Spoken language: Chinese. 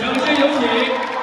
掌声有请